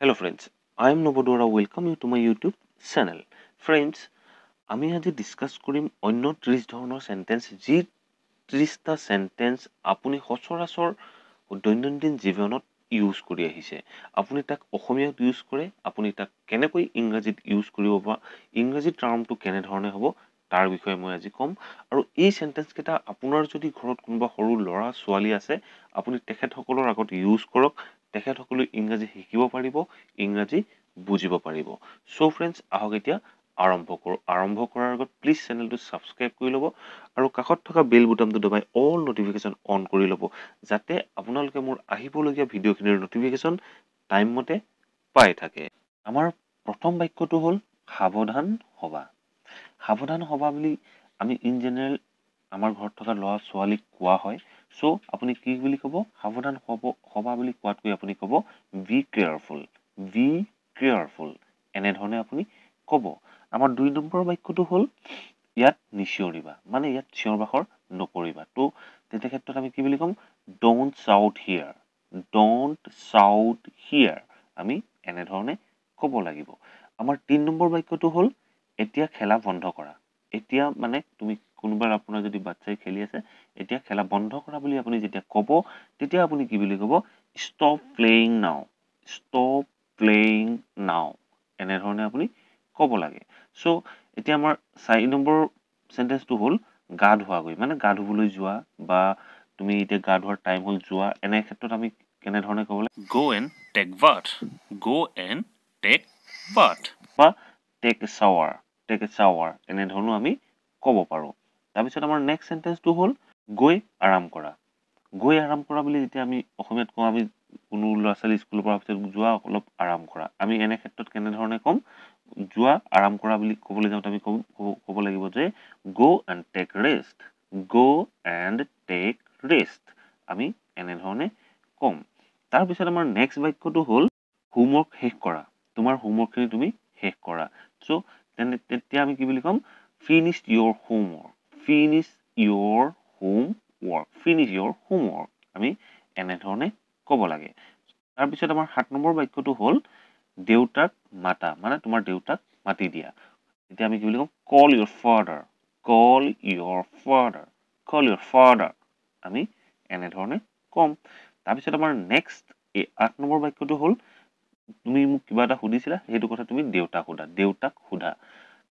Hello friends, I am Nobodora. Welcome you to my YouTube channel. Friends, আমি আজি discuss কৰিম অন্য ত্ৰিছ ধৰণৰ চেণ্টেঞ্চ যি ত্ৰিছটা চেণ্টেঞ্চ আপুনি সচৰাচৰ দৈনন্দিন জীৱনত ইউজ কৰি আহিছে আপুনি তাক অসমীয়াত ইউজ কৰে আপুনি তাক কেনেকৈ ইংৰাজীত ইউজ কৰিব বা ইংৰাজী টাৰ্মটো কেনেধৰণে হ'ব তাৰ বিষয়ে মই আজি ক'ম আৰু এই চেণ্টেঞ্চকেইটা আপোনাৰ যদি ঘৰত কোনোবা সৰু ল'ৰা ছোৱালী আছে আপুনি তেখেতসকলৰ আগত ইউজ কৰক তেখেতসকলে ইংৰাজী শিকিব পাৰিব ইংৰাজী বুজিব পাৰিব। চ' ফ্ৰেণ্ডছ আহক এতিয়া আৰম্ভ কৰোঁ। আৰম্ভ কৰাৰ আগত প্লিজ চেনেলটো ছাবস্ক্ৰাইব কৰি ল'ব আৰু কাষত থকা বেল বুটামটো দবাই অল নটিফিকেশ্যন অন কৰি ল'ব যাতে আপোনালোকে মোৰ আহিবলগীয়া ভিডিঅ'খিনিৰ নটিফিকেশ্যন টাইমমতে পাই থাকে। আমাৰ প্ৰথম বাক্যটো হ'ল সাৱধান হ'বা। সাৱধান হ'বা বুলি আমি ইন জেনেৰেল আমাৰ ঘৰত থকা ল'ৰা ছোৱালীক কোৱা হয়। চ' আপুনি কি বুলি ক'ব? সাৱধান হ'ব হ'বা বুলি কোৱাতকৈ আপুনি ক'ব বি কেয়াৰফুল বি কেয়াৰফুল এনেধৰণে আপুনি ক'ব। আমাৰ দুই নম্বৰ বাক্যটো হ'ল ইয়াত নিচিঞৰিবা মানে ইয়াত চিঞৰ বাখৰ নকৰিবা। ত' তেতিয়া ক্ষেত্ৰত আমি কি বুলি ক'ম? ডণ্ট চাউট হিয়াৰ ডণ্ট চাউট হিয়াৰ আমি এনেধৰণে ক'ব লাগিব। আমাৰ তিনি নম্বৰ বাক্যটো হ'ল এতিয়া খেলা বন্ধ কৰা এতিয়া মানে তুমি কোনোবাৰ আপোনাৰ যদি বাচ্ছাই খেলি আছে এতিয়া খেলা বন্ধ কৰা বুলি আপুনি যেতিয়া ক'ব তেতিয়া আপুনি কি বুলি ক'ব stop playing now stop playing now এনেধৰণে আপুনি ক'ব লাগে। চ' এতিয়া আমাৰ চাৰি নম্বৰ চেণ্টেঞ্চটো হ'ল গা ধোৱাগৈ। মানে গা ধুবলৈ যোৱা বা তুমি এতিয়া গা ধোৱাৰ টাইম হ'ল যোৱা এনে ক্ষেত্ৰত আমি কেনেধৰণে ক'ব লাগে? Go' and take bath go' and take bath বা take shower take a shower এনেধৰণেও আমি ক'ব পাৰোঁ। তাৰপিছত আমাৰ নেক্সট চেণ্টেঞ্চটো হ'ল গৈ আৰাম কৰা। গৈ আৰাম কৰা বুলি যেতিয়া আমি অসমীয়াত কওঁ আমি কোনো ল'ৰা ছোৱালী স্কুলৰ পৰা পিছত যোৱা অলপ আৰাম কৰা। আমি এনে ক্ষেত্ৰত কেনেধৰণে ক'ম? যোৱা আৰাম কৰা বুলি ক'বলৈ যাওঁতে আমি ক'ব লাগিব যে go' and take rest go' and take rest আমি এনেধৰণে ক'ম। তাৰপিছত আমাৰ নেক্সট বাক্যটো হ'ল হোমৱৰ্ক শেষ কৰা। তোমাৰ হোমৱৰ্কখিনি তুমি শেষ কৰা। চ' তেনে তেতিয়া আমি কি বুলি ক'ম? Finish your homework finish your homework finish your homework আমি এনেধৰণে ক'ব লাগে। তাৰপিছত আমাৰ সাত নম্বৰ বাক্যটো হ'ল দেউতাক মাতা মানে তোমাৰ দেউতাক মাতি দিয়া। এতিয়া আমি কি বুলি ক'ম? Call your father call your father call your father আমি এনেধৰণে ক'ম। তাৰপিছত আমাৰ নেক্সট এই আঠ নম্বৰ বাক্যটো হ'ল তুমি মোক কিবা এটা সুধিছিলা সেইটো কথা তুমি দেউতাক সোধা দেউতাক সোধা।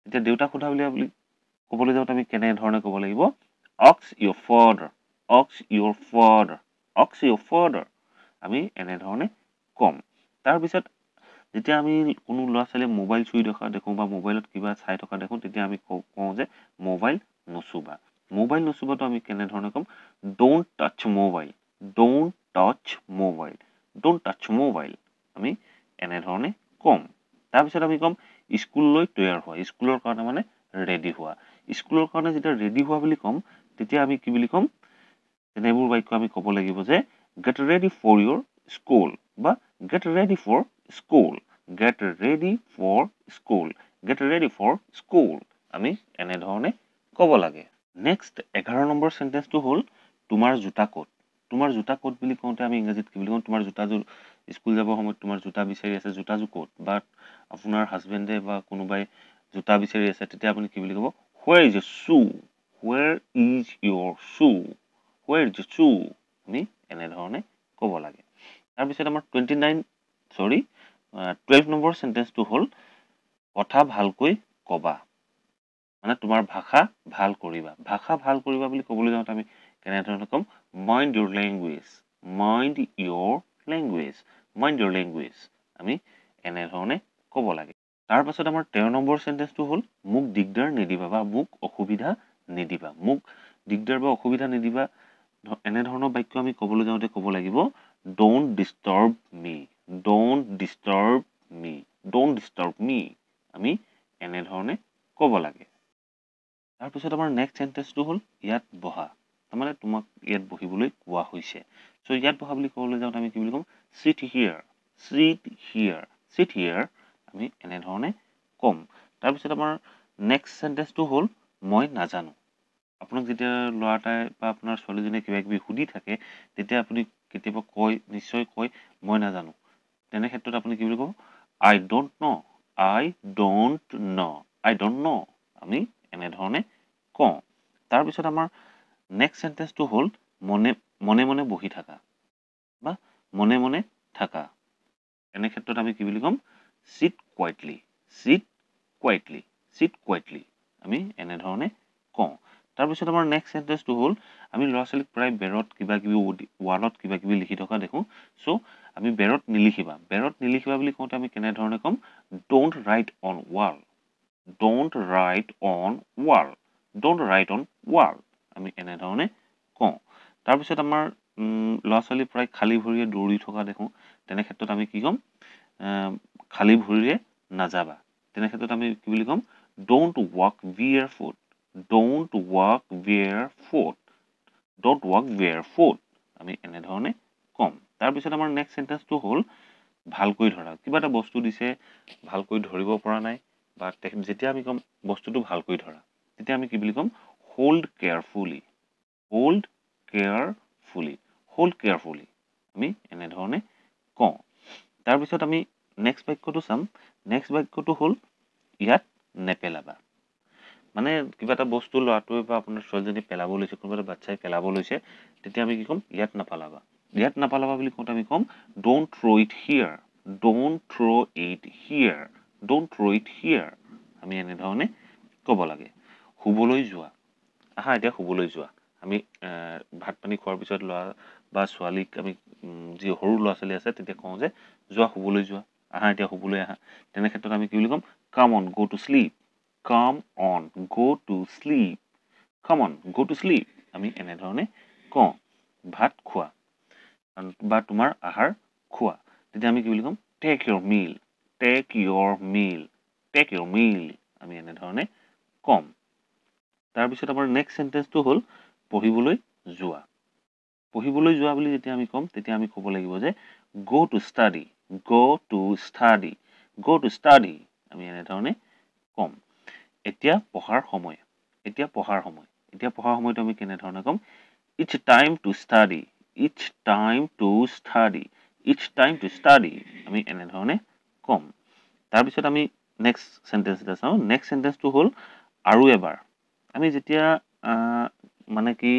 এতিয়া দেউতাক সোধা বুলি বুলি ক'বলৈ যাওঁতে আমি কেনেধৰণে ক'ব লাগিব? অক্স your father ox your father ox your father. আমি এনেধৰণে ক'ম। তাৰপিছত যেতিয়া আমি কোনো ল'ৰা ছোৱালীয়ে মোবাইল চুই থকা দেখোঁ বা মোবাইলত কিবা চাই থকা দেখোঁ তেতিয়া আমি কওঁ যে মোবাইল নচুবা। মোবাইল নচুবাটো আমি কেনেধৰণে ক'ম? Don't touch mobile don't touch mobile don't touch mobile আমি এনেধৰণে ক'ম? তাৰপিছত আমি ক'ম স্কুললৈ তৈয়াৰ হোৱা স্কুলৰ কাৰণে মানে ৰেডি হোৱা। স্কুলৰ কাৰণে যেতিয়া ৰেডি হোৱা বুলি ক'ম তেতিয়া আমি কি বুলি ক'ম তেনেবোৰ বাক্য আমি ক'ব লাগিব যে get ready for your school বা get ready for school get ready for school get ready for school আমি এনেধৰণে ক'ব লাগে। নেক্সট এঘাৰ নম্বৰ চেণ্টেঞ্চটো হ'ল তোমাৰ জোতা ক'ত? তোমাৰ জোতা ক'ত বুলি কওঁতে আমি ইংৰাজীত কি বুলি কওঁ তোমাৰ জোতাযোৰ স্কুল যাবৰ সময়ত তোমাৰ জোতা বিচাৰি আছে জোতাযোৰ ক'ত? বা আপোনাৰ হাজবেণ্ডে বা কোনোবাই জোতা বিচাৰি আছে তেতিয়া আপুনি কি বুলি ক'ব? Where is a shoe where is your shoe where is a shoe আমি এনেধৰণে ক'ব লাগে। তাৰপিছত আমাৰ টুৱেণ্টি নাইন চৰি টুৱেলভ নম্বৰ চেণ্টেঞ্চটো হ'ল কথা ভালকৈ ক'বা। মানে তোমাৰ ভাষা ভাল কৰিবা। ভাষা ভাল কৰিবা বুলি ক'বলৈ যাওঁতে আমি কেনেধৰণে ক'ম? Mind your language mind your language mind your language আমি এনেধৰণে ক'ব লাগে। তাৰপাছত আমাৰ তেৰ নম্বৰ চেণ্টেঞ্চটো হ'ল মোক দিগদাৰ নিদিবা বা মোক অসুবিধা নিদিবা। মোক দিগদাৰ বা অসুবিধা নিদিবা এনেধৰণৰ বাক্য আমি ক'বলৈ যাওঁতে ক'ব লাগিব don't disturb me don't disturb me don't disturb me আমি এনেধৰণে ক'ব লাগে। তাৰপিছত আমাৰ নেক্সট চেণ্টেঞ্চটো হ'ল ইয়াত বহা। তাৰমানে তোমাক ইয়াত বহিবলৈ কোৱা হৈছে। চ' ইয়াত বহা বুলি ক'বলৈ যাওঁতে আমি কি বুলি ক'ম? Sit here sit here sit here আমি এনেধৰণে ক'ম। তাৰপিছত আমাৰ নেক্সট চেণ্টেঞ্চটো হ'ল মই নাজানো। আপোনাক যেতিয়া ল'ৰা এটাই বা আপোনাৰ ছোৱালীজনীয়ে কিবা কিবি সুধি থাকে তেতিয়া আপুনি কেতিয়াবা কয় নিশ্চয় কয় মই নাজানো। তেনে ক্ষেত্ৰত আপুনি কি বুলি ক'ব? I don't know' I don't know' I don't know' আমি এনেধৰণে কওঁ। তাৰপিছত আমাৰ নেক্সট চেণ্টেঞ্চটো হ'ল মনে মনে মনে বহি থাকা বা মনে মনে থাকা। এনে ক্ষেত্ৰত আমি কি বুলি ক'ম? Sit quietly sit quietly sit quietly আমি এনেধৰণে কওঁ। তাৰপিছত আমাৰ নেক্সট চেণ্টেঞ্চটো হ'ল আমি ল'ৰা ছোৱালীক প্ৰায় বেৰত কিবা কিবি ৱালত কিবা কিবি লিখি থকা দেখোঁ। চ' আমি বেৰত নিলিখিবা। বেৰত নিলিখিবা বুলি কওঁতে আমি কেনেধৰণে ক'ম? Don't write on wall don't write on wall don't write on wall আমি এনেধৰণে কওঁ। তাৰপিছত আমাৰ ল'ৰা ছোৱালী প্ৰায় খালী ভৰিৰে দৌৰি থকা দেখোঁ। তেনে ক্ষেত্ৰত আমি কি ক'ম? খালী ভৰিৰে নাযাবা। তেনে ক্ষেত্ৰত আমি কি বুলি ক'ম? Don't walk barefoot don't walk barefoot don't walk barefoot আমি এনেধৰণে ক'ম। তাৰপিছত আমাৰ নেক্সট চেণ্টেঞ্চটো হ'ল ভালকৈ ধৰা। কিবা এটা বস্তু দিছে ভালকৈ ধৰিব পৰা নাই বা যেতিয়া আমি ক'ম বস্তুটো ভালকৈ ধৰা। তেতিয়া আমি কি বুলি ক'ম? Hold carefully hold carefully hold carefully আমি এনেধৰণে কওঁ। তাৰপিছত আমি নেক্সট বাক্যটো চাম। নেক্সট বাক্যটো হ'ল ইয়াত নেপেলাবা। মানে কিবা এটা বস্তু ল'ৰাটোৱে বা আপোনাৰ ছোৱালীজনী পেলাব লৈছে কোনোবা এটা বাচ্ছাই পেলাব লৈছে তেতিয়া আমি কি ক'ম? ইয়াত নাপালাবা। ইয়াত নাপালাবা বুলি কওঁতে আমি ক'ম don't throw' it here don't throw' it here don't throw' it here আমি এনেধৰণে ক'ব লাগে। শুবলৈ যোৱা। আহা এতিয়া শুবলৈ যোৱা। আমি ভাত পানী খোৱাৰ পিছত ল'ৰা বা ছোৱালীক আমি যি সৰু ল'ৰা ছোৱালী আছে তেতিয়া কওঁ যে যোৱা শুবলৈ যোৱা। আহা এতিয়া শুবলৈ আহা। তেনে ক্ষেত্ৰত আমি কি বুলি ক'ম? Come on go' to sleep come on go' to sleep come on go' to sleep আমি এনেধৰণে কওঁ ভাত খোৱা বা তোমাৰ আহাৰ খোৱা। তেতিয়া আমি কি বুলি ক'ম? Take your meal take your meal take your meal আমি এনেধৰণে ক'ম। তাৰপিছত আমাৰ নেক্সট চেণ্টেঞ্চটো হ'ল পঢ়িবলৈ যোৱা। পঢ়িবলৈ যোৱা বুলি যেতিয়া আমি ক'ম তেতিয়া আমি ক'ব লাগিব যে go' to study go' to study go' to study আমি এনেধৰণে ক'ম। এতিয়া পঢ়াৰ সময় এতিয়া পঢ়াৰ সময় এতিয়া পঢ়াৰ সময়টো আমি কেনেধৰণে ক'ম? It's time to study it's time to study it's time to study আমি এনেধৰণে ক'ম। তাৰপিছত আমি নেক্সট চেণ্টেঞ্চ এটা চাওঁ। নেক্সট চেণ্টেঞ্চটো হ'ল আৰু এবাৰ। আমি যেতিয়া মানে কি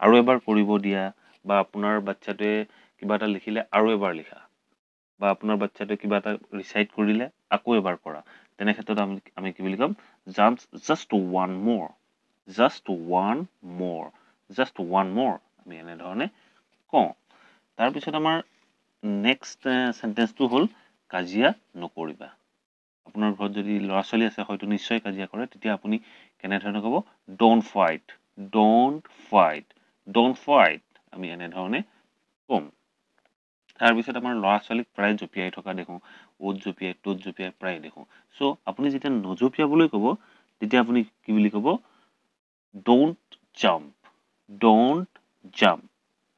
আৰু এবাৰ কৰিব দিয়া বা আপোনাৰ বাচ্ছাটোৱে কিবা এটা লিখিলে আৰু এবাৰ লিখা বা আপোনাৰ বাচ্ছাটোৱে কিবা এটা ৰিচাইট কৰিলে আকৌ এবাৰ কৰা তেনে ক্ষেত্ৰত আমি আমি কি বুলি ক'ম just just one more just one more just one more আমি এনেধৰণে কওঁ। তাৰপিছত আমাৰ নেক্সট চেণ্টেঞ্চটো হ'ল কাজিয়া নকৰিবা। আপোনাৰ ঘৰত যদি ল'ৰা ছোৱালী আছে হয়তো নিশ্চয় কাজিয়া কৰে তেতিয়া আপুনি কেনেধৰণে ক'ব? Don't fight don't fight don't fight আমি এনেধৰণে ক'ম। তাৰপিছত আমাৰ ল'ৰা ছোৱালীক প্ৰায় জঁপিয়াই থকা দেখোঁ অ'ত জঁপিয়াই ত'ত জঁপিয়াই প্ৰায় দেখোঁ। চ' আপুনি যেতিয়া নজঁপিয়াবলৈ ক'ব তেতিয়া আপুনি কি বুলি ক'ব? ডোণ্ট জাম্প ডোণ্ট জাম্প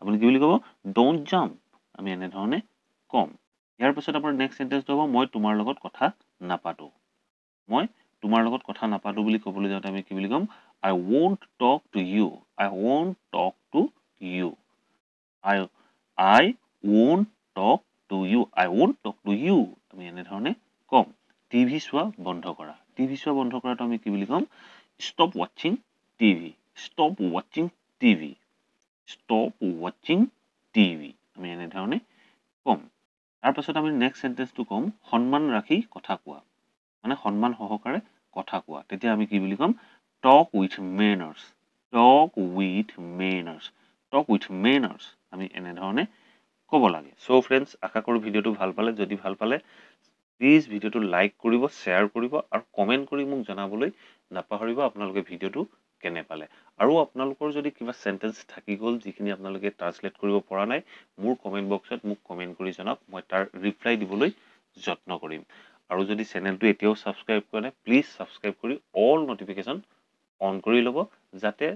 আপুনি কি বুলি ক'ব? ডোণ্ট জাম্প আমি এনেধৰণে ক'ম। ইয়াৰ পিছত আপোনাৰ নেক্সট চেণ্টেঞ্চটো হ'ব মই তোমাৰ লগত কথা নাপাতোঁ। মই তোমাৰ লগত কথা নাপাতোঁ বুলি ক'বলৈ যাওঁতে আমি কি বুলি ক'ম? I won't talk to you I won't talk to you I I won't talk to you I won't talk to you আমি এনেধৰণে ক'ম। টিভি চোৱা বন্ধ কৰা। টিভি চোৱা বন্ধ কৰাটো আমি কি বুলি ক'ম? ষ্টপ ৱাচিং টিভি। ষ্টপ ৱাচিং টিভি। ষ্টপ ৱাচিং টিভি। আমি এনেধৰণে ক'ম। তাৰপাছত আমি নেক্সট চেণ্টেঞ্চটো ক'ম। সন্মান ৰাখি কথা কোৱা। মানে সন্মান সহকাৰে কথা কোৱা। তেতিয়া আমি কি বুলি ক'ম? Talk with manners talk with manners talk with manners আমি এনেধৰণে ক'ব লাগে। চ' ফ্ৰেণ্ডছ আশা কৰোঁ ভিডিঅ'টো ভাল পালে। যদি ভাল পালে প্লিজ ভিডিঅ'টো লাইক কৰিব শ্বেয়াৰ কৰিব আৰু কমেণ্ট কৰি মোক জনাবলৈ নাপাহৰিব আপোনালোকে ভিডিঅ'টো কেনে পালে। আৰু আপোনালোকৰ যদি কিবা চেণ্টেঞ্চ থাকি গ'ল যিখিনি আপোনালোকে ট্ৰান্সলেট কৰিব পৰা নাই মোৰ কমেণ্ট বক্সত মোক কমেণ্ট কৰি জনাওক। মই তাৰ ৰিপ্লাই দিবলৈ যত্ন কৰিম। আৰু যদি চেনেলটো এতিয়াও ছাবস্ক্ৰাইব কৰা নাই প্লিজ ছাবস্ক্ৰাইব কৰি অল নটিফিকেশ্যন অন কৰি ল'ব যাতে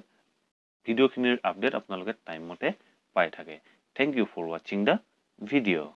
ভিডিঅ'খিনিৰ আপডেট আপোনালোকে টাইমমতে পাই থাকে। থেংক ইউ ফৰ ৱাচিং দ্য ভিডিঅ'